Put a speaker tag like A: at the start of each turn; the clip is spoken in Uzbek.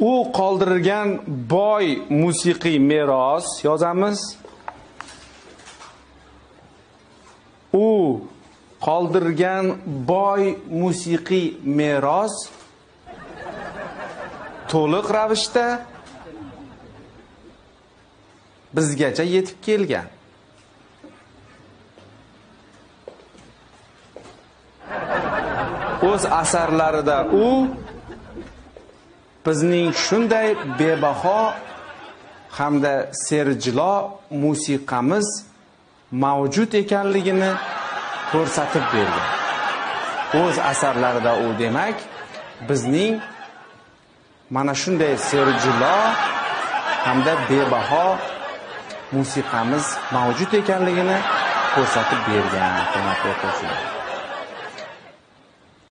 A: u qoldirgan boy musiqiy meros yozamiz. U qoldirgan boy musiqiy meros. To'liq ravishda bizgacha yetib kelgan. O'z asarlarida u bizning shunday bebaho hamda serjilo musiqamiz mavjud ekanligini ko'rsatib berdi. O'z asarlarida u demak bizning mana shunday serjilo hamda bebaho musiqamiz mavjud ekanligini ko'rsatib bergan. Hurmatli o'quvchilar.